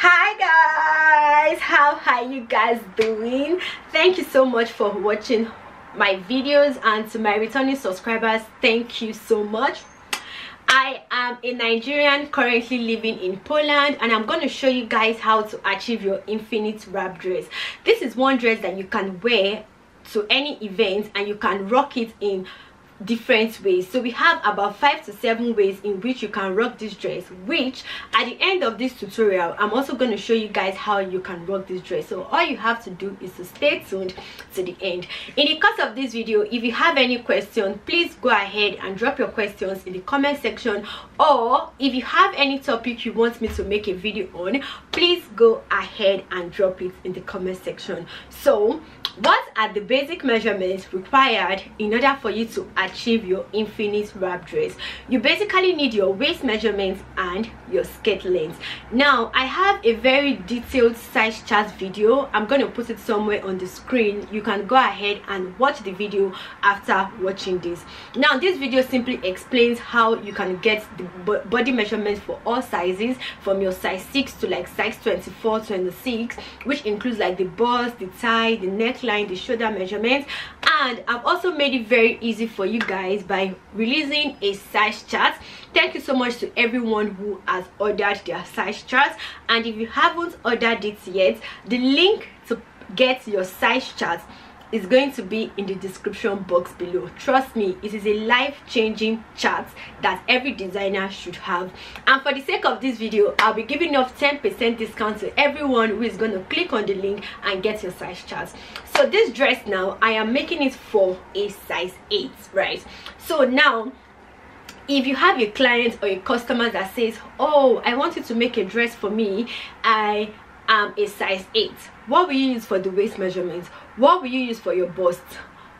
hi guys. How are you guys doing? Thank you so much for watching my videos and to my returning subscribers thank you so much. I am a Nigerian currently living in Poland and I'm going to show you guys how to achieve your infinite wrap dress. This is one dress that you can wear to any event and you can rock it in different ways. So we have about five to seven ways in which you can rock this dress which at the end of this tutorial i'm also going to show you guys how you can rock this dress. So all you have to do is to stay tuned to the end. In the course of this video if you have any questions please go ahead and drop your questions in the comment section. Or if you have any topic you want me to make a video on please go ahead and drop it in the comment section. So what are the basic measurements required in order for you to achieve your infinite wrap dress. You basically need your waist measurements and your skirt length. Now i have a very detailed size chart video. I'm going to put it somewhere on the screen. You can go ahead and watch the video after watching this. Now this video simply explains how you can get the body measurements for all sizes from your size 6 to like size 24 26 which includes like the bust the tie the neckline the shoulder measurements. And i've also made it very easy for you guys by releasing a size chart. Thank you so much to everyone who has ordered their size charts and if you haven't ordered it yet the link to get your size chart is going to be in the description box below. Trust me it is a life-changing chart that every designer should have. And for the sake of this video i'll be giving off 10 percent discount to everyone who is going to click on the link and get your size chart so this dress now i am making it for a size 8 right? So now if you have a client or a customer that says oh i want you to make a dress for me. I am a size 8 what we use for the waist measurement what will you use for your bust?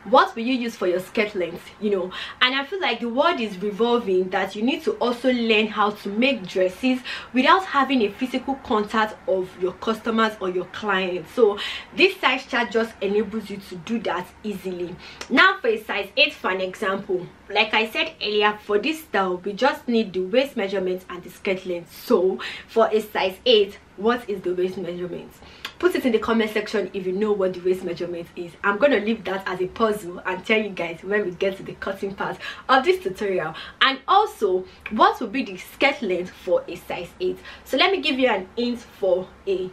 What will you use for your skirt length? You know and i feel like the world is revolving that you need to also learn how to make dresses without having a physical contact of your customers or your clients. So this size chart just enables you to do that easily. Now for a size 8 for an example like i said earlier for this style we just need the waist measurements and the skirt length. So for a size 8 what is the waist measurement put it in the comment section if you know what the waist measurement is. I'm gonna leave that as a puzzle and tell you guys when we get to the cutting part of this tutorial. And also what will be the skirt length for a size 8 so let me give you an hint for a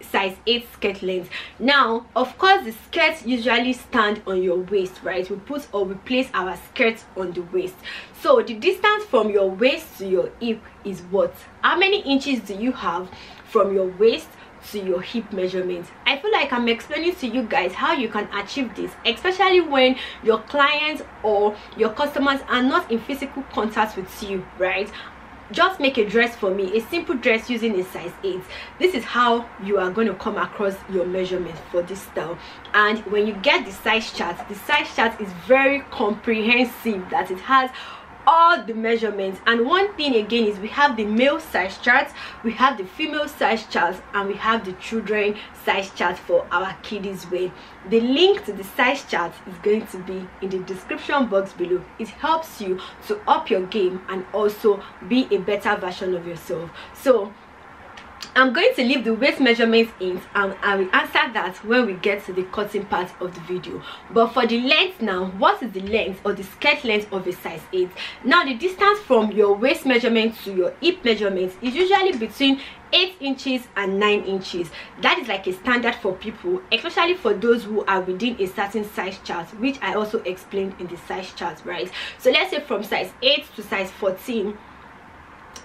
size 8 skirt length. Now of course the skirts usually stand on your waist right? We put or we place our skirts on the waist. So the distance from your waist to your hip is what? How many inches do you have from your waist to your hip measurements. I feel like i'm explaining to you guys how you can achieve this especially when your clients or your customers are not in physical contact with you right? Just make a dress for me a simple dress using a size 8 this is how you are going to come across your measurement for this style. And when you get the size chart the size chart is very comprehensive that it has all the measurements and one thing again is we have the male size charts we have the female size charts and we have the children size chart for our kiddies wear the link to the size chart is going to be in the description box below. It helps you to up your game and also be a better version of yourself. So i'm going to leave the waist measurements in and i will answer that when we get to the cutting part of the video. But for the length now what is the length or the skirt length of a size 8 now the distance from your waist measurement to your hip measurement is usually between 8 inches and 9 inches. That is like a standard for people especially for those who are within a certain size chart which i also explained in the size chart right? So let's say from size 8 to size 14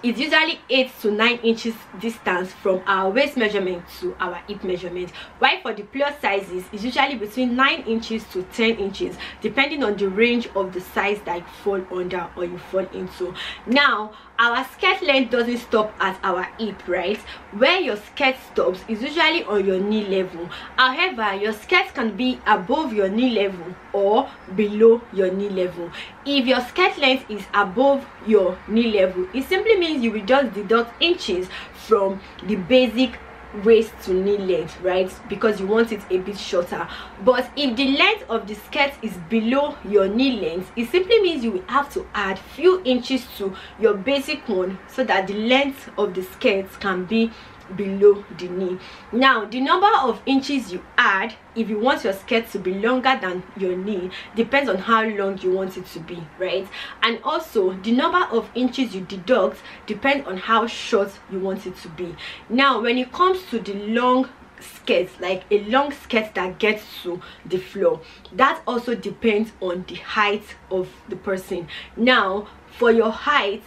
it's usually 8 to 9 inches distance from our waist measurement to our hip measurement while for the plus sizes it's usually between 9 inches to 10 inches depending on the range of the size that you fall under or you fall into. Now our skirt length doesn't stop at our hip right? Where your skirt stops is usually on your knee level. However your skirt can be above your knee level or below your knee level. If your skirt length is above your knee level it simply means you will just deduct inches from the basic waist to knee length right? Because you want it a bit shorter. But if the length of the skirt is below your knee length it simply means you will have to add few inches to your basic one so that the length of the skirt can be below the knee. Now the number of inches you add if you want your skirt to be longer than your knee depends on how long you want it to be right? And also the number of inches you deduct depends on how short you want it to be. Now when it comes to the long skirts like a long skirt that gets to the floor that also depends on the height of the person. Now for your height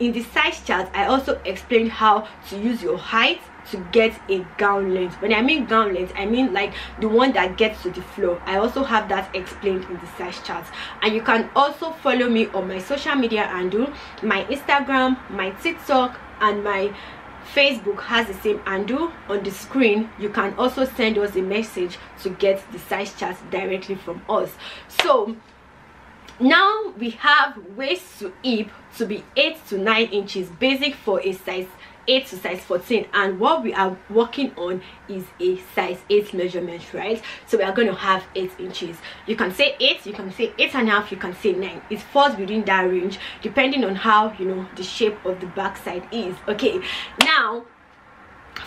in the size chart i also explained how to use your height to get a gown length. When i mean gown length i mean like the one that gets to the floor. I also have that explained in the size chart. And you can also follow me on my social media handle. My instagram my tiktok and my facebook has the same handle. On the screen you can also send us a message to get the size chart directly from us. So now we have waist to hip to be 8 to 9 inches basic for a size 8 to size 14 and what we are working on is a size 8 measurement right? So we are going to have 8 inches. You can say 8 you can say 8 and a half you can say 9 it falls within that range depending on how you know the shape of the back side is. Okay. Now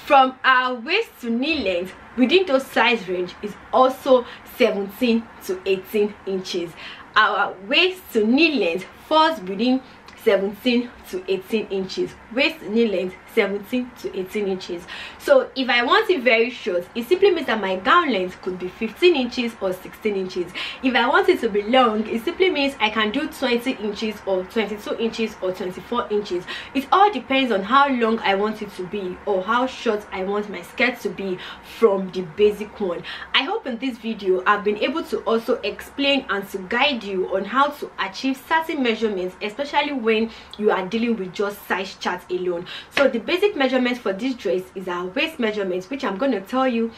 from our waist to knee length within those size range is also 17 to 18 inches. Our waist to knee length falls within 17 to 18 inches. Waist knee length 17 to 18 inches. So if i want it very short it simply means that my gown length could be 15 inches or 16 inches. If i want it to be long it simply means i can do 20 inches or 22 inches or 24 inches. It all depends on how long i want it to be or how short i want my skirt to be from the basic one. I hope in this video i've been able to also explain and to guide you on how to achieve certain measurements especially when you are dealing with just size charts alone. So the basic measurement for this dress is our waist measurement which i'm going to tell you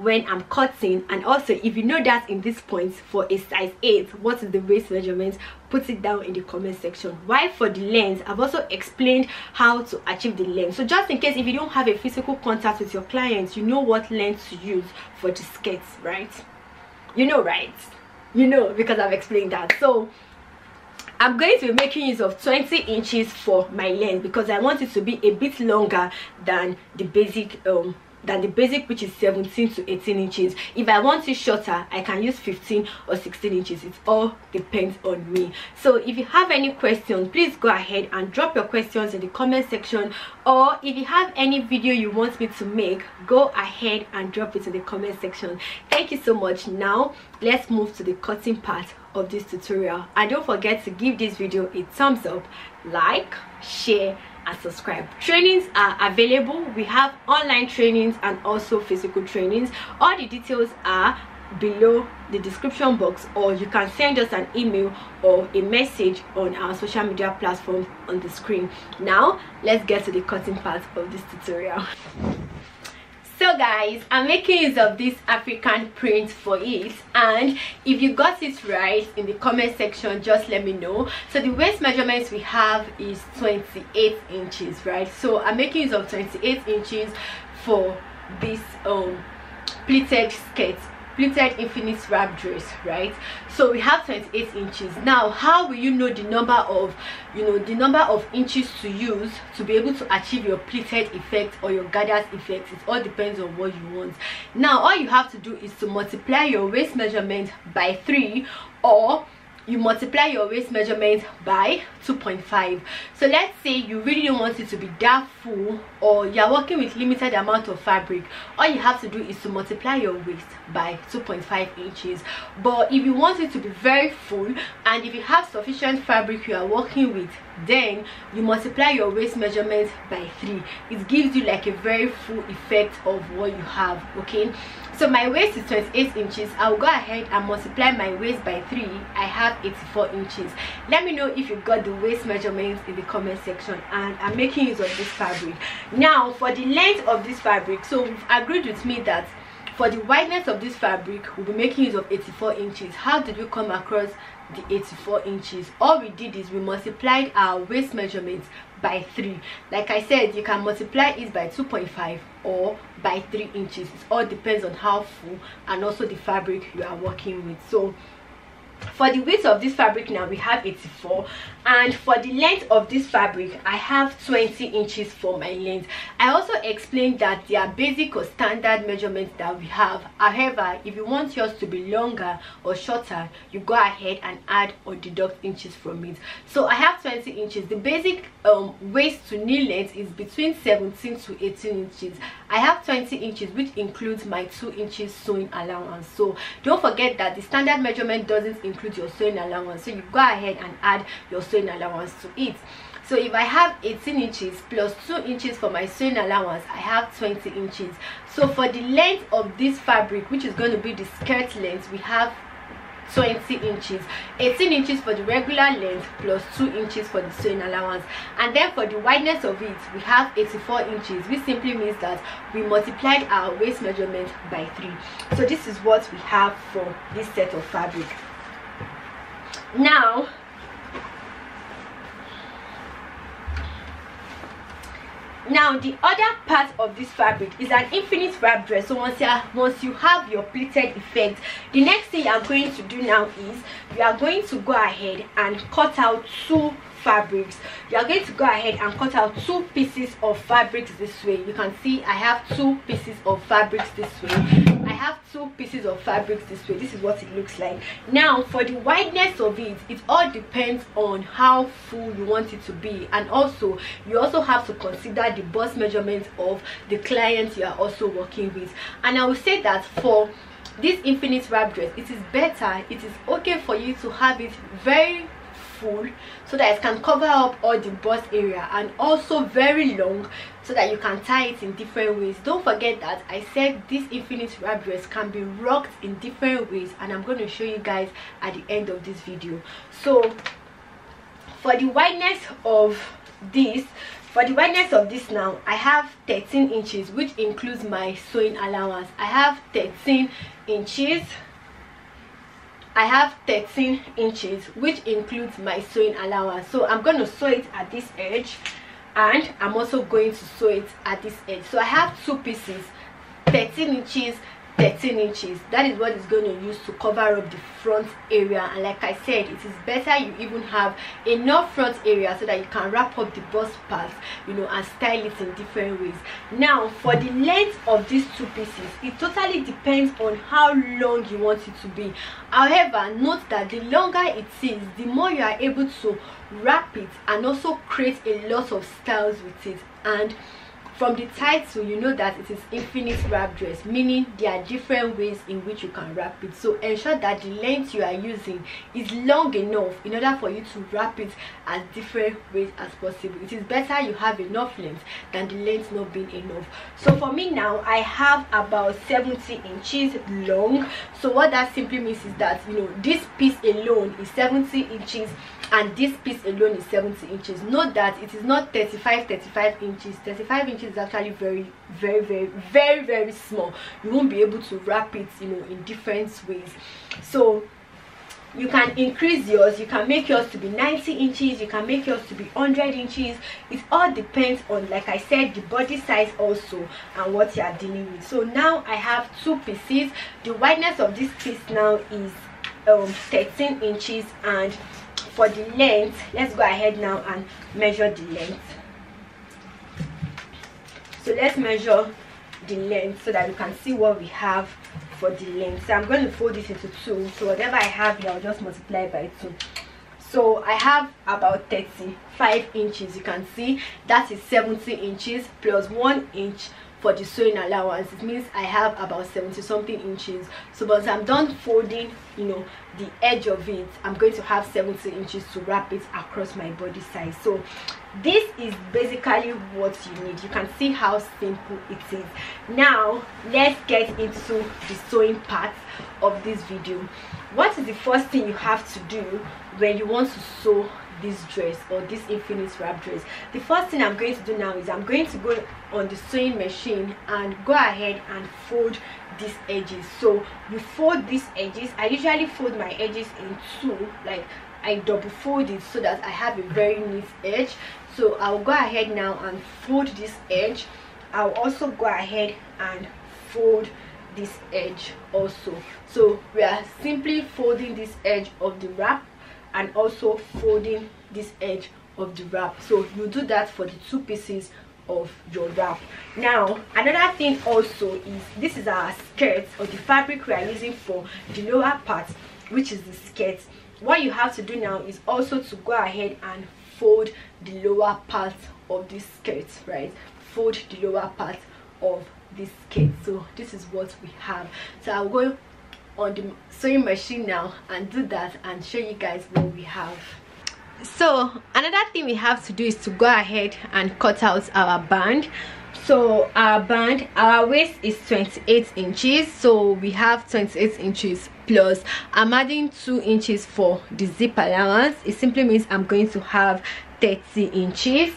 when i'm cutting. And also if you know that in this point for a size 8 what is the waist measurement? Put it down in the comment section. Why for the length? I've also explained how to achieve the length. So just in case if you don't have a physical contact with your clients you know what length to use for the skirts right? You know right? You know because i've explained that. So i'm going to be making use of 20 inches for my length because i want it to be a bit longer than the basic um than the basic which is 17 to 18 inches. If i want it shorter i can use 15 or 16 inches. It all depends on me. So if you have any questions please go ahead and drop your questions in the comment section. Or if you have any video you want me to make go ahead and drop it in the comment section. Thank you so much. Now let's move to the cutting part of this tutorial. And don't forget to give this video a thumbs up like share and subscribe. Trainings are available. We have online trainings and also physical trainings. All the details are below the description box or you can send us an email or a message on our social media platform on the screen. Now let's get to the cutting part of this tutorial so guys i'm making use of this african print for it and if you got it right in the comment section just let me know. So the waist measurements we have is 28 inches right? So i'm making use of 28 inches for this um pleated skirt pleated infinite wrap dress right? So we have 28 inches. Now how will you know the number of you know the number of inches to use to be able to achieve your pleated effect or your gathers effect? It all depends on what you want. Now all you have to do is to multiply your waist measurement by three or you multiply your waist measurement by 2.5 so let's say you really don't want it to be that full or you're working with limited amount of fabric all you have to do is to multiply your waist by 2.5 inches. But if you want it to be very full and if you have sufficient fabric you are working with then you multiply your waist measurement by 3 it gives you like a very full effect of what you have okay so my waist is 28 inches. I'll go ahead and multiply my waist by 3 i have 84 inches. Let me know if you got the waist measurements in the comment section and i'm making use of this fabric. Now for the length of this fabric so you've agreed with me that for the wideness of this fabric we'll be making use of 84 inches. How did you come across the 84 inches? All we did is we multiplied our waist measurements by 3 like i said you can multiply it by 2.5 or by 3 inches. It all depends on how full and also the fabric you are working with. So for the width of this fabric now we have 84 and for the length of this fabric i have 20 inches for my length i also explained that there are basic or standard measurements that we have. However if you want yours to be longer or shorter you go ahead and add or deduct inches from it. So i have 20 inches. The basic um, waist to knee length is between 17 to 18 inches. I have 20 inches which includes my two inches sewing allowance. So don't forget that the standard measurement doesn't include your sewing allowance. So you go ahead and add your sewing allowance to it so if i have 18 inches plus 2 inches for my sewing allowance i have 20 inches. So for the length of this fabric which is going to be the skirt length we have 20 inches. 18 inches for the regular length plus 2 inches for the sewing allowance. And then for the wideness of it we have 84 inches which simply means that we multiplied our waist measurement by 3 so this is what we have for this set of fabric. Now now the other part of this fabric is an infinite wrap dress so once you are, once you have your pleated effect the next thing i'm going to do now is you are going to go ahead and cut out two fabrics. You are going to go ahead and cut out two pieces of fabrics this way. You can see i have two pieces of fabrics this way have two pieces of fabrics this way. This is what it looks like. Now for the wideness of it it all depends on how full you want it to be. And also you also have to consider the bust measurement of the client you are also working with. And i will say that for this infinite wrap dress it is better it is okay for you to have it very full so that it can cover up all the bust area and also very long so that you can tie it in different ways. Don't forget that i said this infinite wrap dress can be rocked in different ways and i'm going to show you guys at the end of this video. So for the wideness of this for the wideness of this now i have 13 inches which includes my sewing allowance. I have 13 inches I have 13 inches which includes my sewing allowance. So I'm going to sew it at this edge and I'm also going to sew it at this edge. So I have two pieces 13 inches 13 inches. That is what is going to use to cover up the front area. And like i said it is better you even have enough front area so that you can wrap up the bust part you know and style it in different ways. Now for the length of these two pieces it totally depends on how long you want it to be. However note that the longer it is the more you are able to wrap it and also create a lot of styles with it. And from the title you know that it is infinite wrap dress meaning there are different ways in which you can wrap it. So ensure that the length you are using is long enough in order for you to wrap it as different ways as possible. It is better you have enough length than the length not being enough. So for me now i have about 70 inches long. So what that simply means is that you know this piece alone is 70 inches and this piece alone is 70 inches. Note that it is not 35 35 inches. 35 inches is actually very very very very very small. You won't be able to wrap it you know in different ways. So you can increase yours. You can make yours to be 90 inches. You can make yours to be 100 inches. It all depends on like i said the body size also and what you are dealing with. So now i have two pieces. The wideness of this piece now is um 13 inches and for the length. Let's go ahead now and measure the length. So let's measure the length so that you can see what we have for the length. So i'm going to fold this into two. So whatever i have here i'll just multiply by two. So i have about 35 inches. You can see that is 70 inches plus one inch for the sewing allowance. It means i have about 70 something inches. So once i'm done folding you know the edge of it i'm going to have 70 inches to wrap it across my body size. So this is basically what you need. You can see how simple it is. Now let's get into the sewing part of this video. What is the first thing you have to do when you want to sew this dress or this infinite wrap dress the first thing i'm going to do now is i'm going to go on the sewing machine and go ahead and fold these edges. So you fold these edges i usually fold my edges in two like i double fold it so that i have a very neat edge. So i'll go ahead now and fold this edge. I'll also go ahead and fold this edge also. So we are simply folding this edge of the wrap and also folding this edge of the wrap. So you do that for the two pieces of your wrap. Now another thing also is this is our skirt or the fabric we are using for the lower part which is the skirt. What you have to do now is also to go ahead and fold the lower part of this skirt right? Fold the lower part of this skirt. So this is what we have. So i'll go on the sewing machine now and do that and show you guys what we have. So another thing we have to do is to go ahead and cut out our band. So our band our waist is 28 inches so we have 28 inches plus. I'm adding two inches for the zip allowance. It simply means i'm going to have 30 inches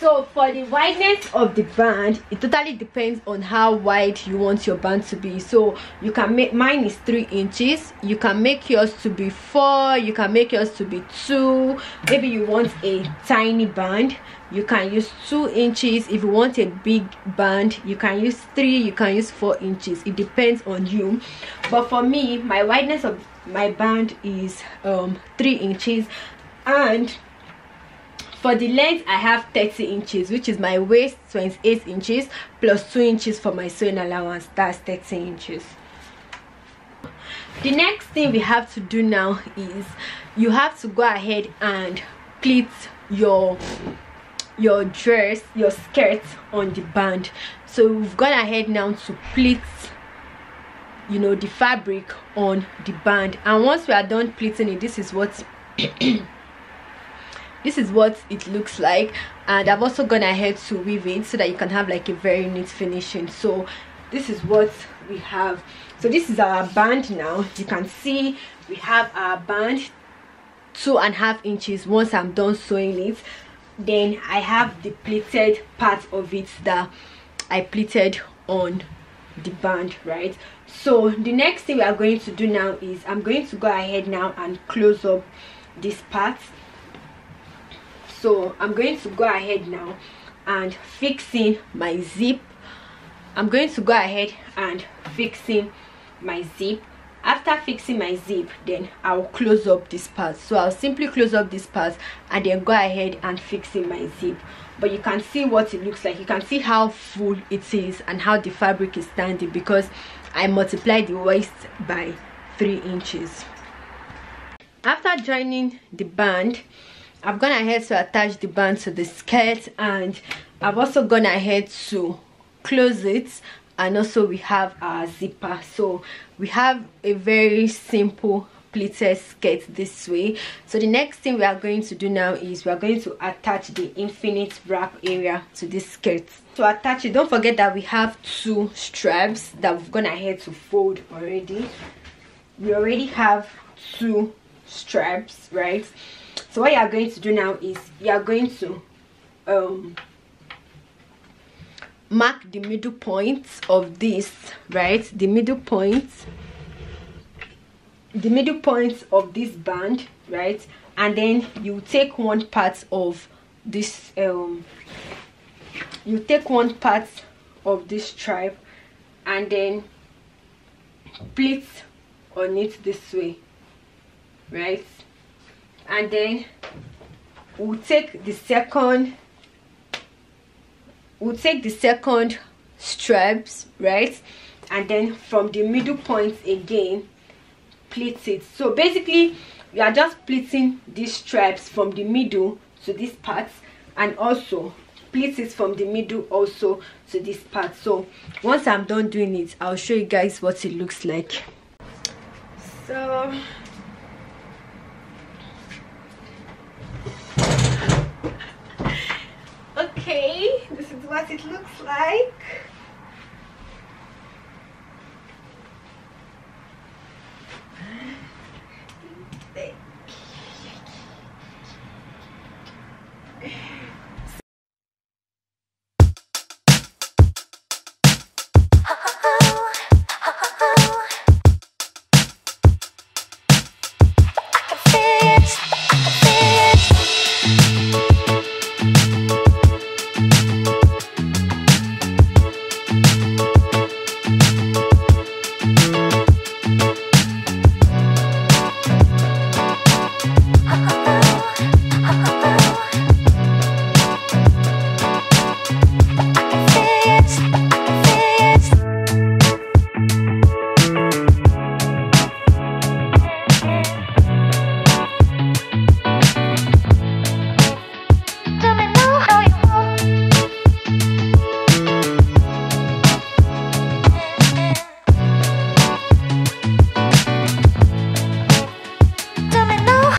so for the wideness of the band it totally depends on how wide you want your band to be. So you can make mine is three inches. You can make yours to be four. You can make yours to be two. Maybe you want a tiny band. You can use two inches. If you want a big band you can use three. You can use four inches. It depends on you. But for me my wideness of my band is um three inches. And for the length i have 30 inches which is my waist 28 inches plus 2 inches for my sewing allowance. That's 30 inches. The next thing we have to do now is you have to go ahead and pleat your your dress your skirt on the band. So we've gone ahead now to pleat you know the fabric on the band. And once we are done pleating it this is what this is what it looks like. And i've also gone ahead to weave it so that you can have like a very neat finishing so this is what we have. So this is our band now. You can see we have our band two and a half inches once i'm done sewing it. Then i have the pleated part of it that i pleated on the band right? So the next thing we are going to do now is i'm going to go ahead now and close up this part so i'm going to go ahead now and fixing my zip. I'm going to go ahead and fixing my zip. After fixing my zip then i'll close up this part. So i'll simply close up this part and then go ahead and fixing my zip. But you can see what it looks like. You can see how full it is and how the fabric is standing because i multiplied the waist by three inches. After joining the band I've gone ahead to attach the band to the skirt and I've also gone ahead to close it and also we have our zipper. So we have a very simple pleated skirt this way. So the next thing we are going to do now is we are going to attach the infinite wrap area to this skirt. To attach it don't forget that we have two straps that we've gone ahead to fold already. We already have two straps right so what you are going to do now is you are going to um mark the middle points of this right? The middle points the middle points of this band right? And then you take one part of this um you take one part of this stripe and then pleat on it this way right and then we'll take the second we'll take the second straps right? And then from the middle point again pleat it. So basically we are just pleating these straps from the middle to this part and also pleat it from the middle also to this part. So once i'm done doing it i'll show you guys what it looks like. So okay this is what it looks like